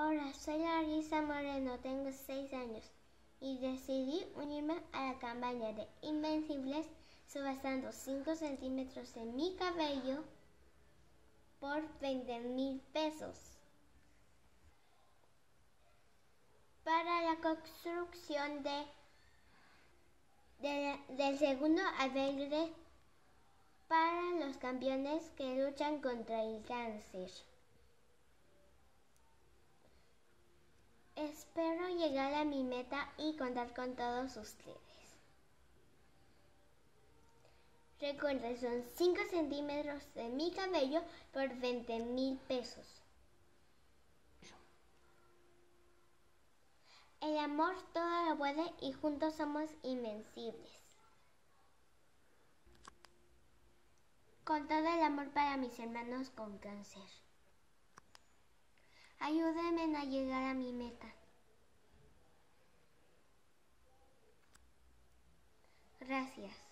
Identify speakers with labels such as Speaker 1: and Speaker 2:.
Speaker 1: Hola, soy Larisa Moreno, tengo 6 años y decidí unirme a la campaña de Invencibles subastando 5 centímetros de mi cabello por 20 mil pesos. Para la construcción de, del segundo albergue para los campeones que luchan contra el cáncer. Espero llegar a mi meta y contar con todos ustedes. Recuerden, son 5 centímetros de mi cabello por 20 mil pesos. El amor todo lo puede y juntos somos invencibles. Con todo el amor para mis hermanos con cáncer. Ayúdenme a llegar a mi meta. Gracias.